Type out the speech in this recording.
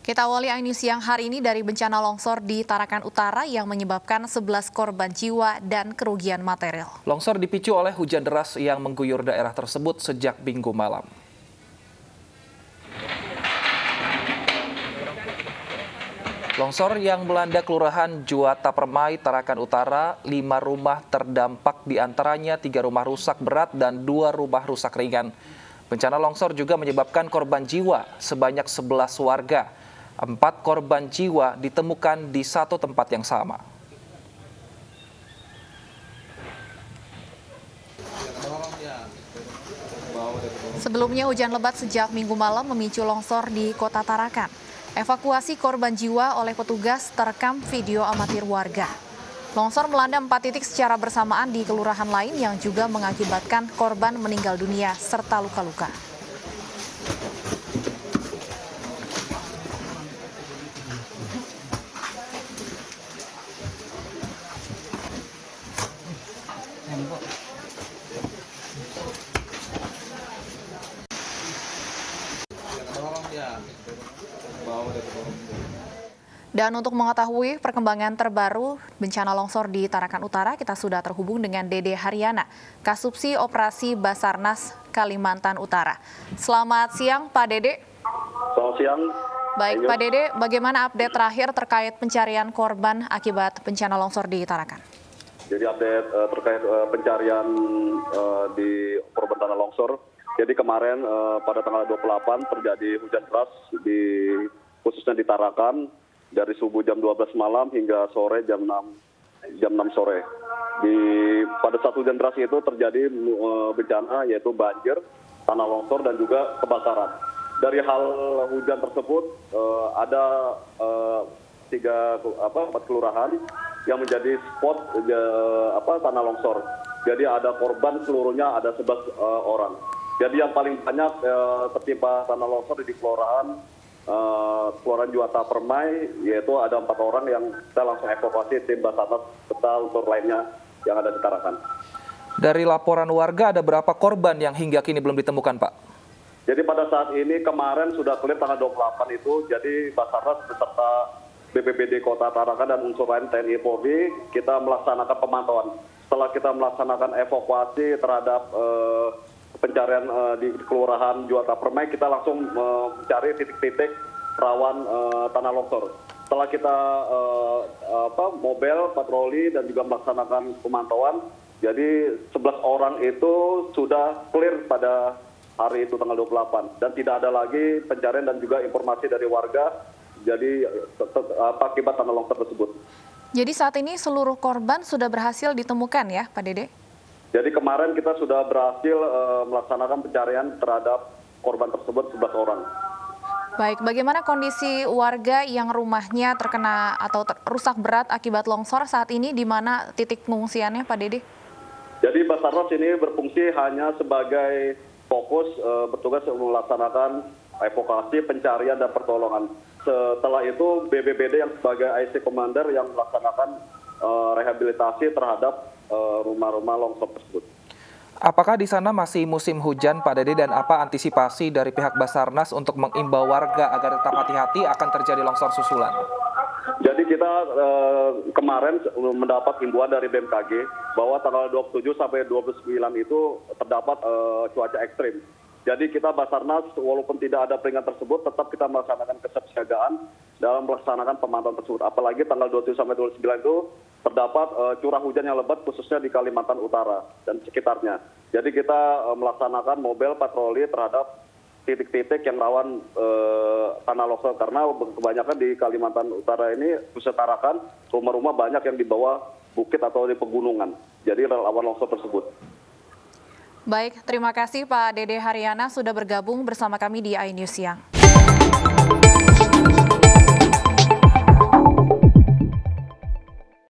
Kita awali ini siang hari ini dari bencana longsor di Tarakan Utara yang menyebabkan 11 korban jiwa dan kerugian material. Longsor dipicu oleh hujan deras yang mengguyur daerah tersebut sejak minggu malam. Longsor yang melanda Kelurahan Juata Permai, Tarakan Utara, lima rumah terdampak di antaranya tiga rumah rusak berat dan dua rumah rusak ringan. Bencana longsor juga menyebabkan korban jiwa sebanyak 11 warga Empat korban jiwa ditemukan di satu tempat yang sama. Sebelumnya hujan lebat sejak minggu malam memicu longsor di kota Tarakan. Evakuasi korban jiwa oleh petugas terekam video amatir warga. Longsor melanda empat titik secara bersamaan di kelurahan lain yang juga mengakibatkan korban meninggal dunia serta luka-luka. Dan untuk mengetahui perkembangan terbaru bencana longsor di Tarakan Utara, kita sudah terhubung dengan Dede Haryana, Kasubsi Operasi Basarnas Kalimantan Utara. Selamat siang, Pak Dede. Selamat siang. Baik, Pak Dede, bagaimana update terakhir terkait pencarian korban akibat bencana longsor di Tarakan? Jadi update uh, terkait uh, pencarian uh, di korban tanah longsor. Jadi kemarin uh, pada tanggal 28 terjadi hujan deras di khususnya di Tarakan dari subuh jam 12 malam hingga sore jam 6 jam 6 sore. Di pada saat hujan deras itu terjadi uh, bencana yaitu banjir, tanah longsor dan juga kebakaran. Dari hal hujan tersebut uh, ada uh, tiga apa empat kelurahan yang menjadi spot apa tanah longsor. Jadi ada korban seluruhnya ada 11 uh, orang. Jadi yang paling banyak tertimpa tanah longsor di kelurahan uh, Kelurahan Juata Permai, yaitu ada empat orang yang kita langsung evakuasi tim Basarnas serta unsur lainnya yang ada di Tarakan. Dari laporan warga ada berapa korban yang hingga kini belum ditemukan, Pak? Jadi pada saat ini kemarin sudah clear tanggal 28 itu, jadi Basarnas beserta BPBD Kota Tarakan dan unsur lain TNI Polri, kita melaksanakan pemantauan. Setelah kita melaksanakan evakuasi terhadap uh, pencarian uh, di kelurahan Juata Permai kita langsung uh, mencari titik-titik rawan uh, tanah longsor. Setelah kita uh, apa mobil patroli dan juga melaksanakan pemantauan, jadi 11 orang itu sudah clear pada hari itu tanggal 28 dan tidak ada lagi pencarian dan juga informasi dari warga jadi apa akibat tanah longsor tersebut. Jadi saat ini seluruh korban sudah berhasil ditemukan ya, Pak Dede? Jadi kemarin kita sudah berhasil uh, melaksanakan pencarian terhadap korban tersebut 11 orang. Baik, bagaimana kondisi warga yang rumahnya terkena atau ter rusak berat akibat longsor saat ini di mana titik pengungsiannya Pak Dede? Jadi Basarnas ini berfungsi hanya sebagai fokus uh, bertugas melaksanakan evakuasi, pencarian, dan pertolongan. Setelah itu BBBD yang sebagai IC Commander yang melaksanakan uh, rehabilitasi terhadap Eh, rumah-rumah longsor tersebut. Apakah di sana masih musim hujan Pak Dede dan apa antisipasi dari pihak Basarnas untuk mengimbau warga agar tetap hati-hati akan terjadi longsor susulan? Jadi kita eh, kemarin mendapat himbauan dari BMKG bahwa tanggal 27 sampai 29 itu terdapat eh, cuaca ekstrim. Jadi kita Basarnas walaupun tidak ada peringatan tersebut tetap kita melaksanakan kesiapsiagaan dalam melaksanakan pemantauan tersebut. Apalagi tanggal 27 sampai 29 itu terdapat uh, curah hujan yang lebat khususnya di Kalimantan Utara dan sekitarnya. Jadi kita uh, melaksanakan mobil patroli terhadap titik-titik yang rawan uh, tanah longsor karena kebanyakan di Kalimantan Utara ini pusat Tarakan rumah-rumah banyak yang di bawah bukit atau di pegunungan. Jadi rawan longsor tersebut. Baik, terima kasih Pak Dede Haryana sudah bergabung bersama kami di iNews Siang.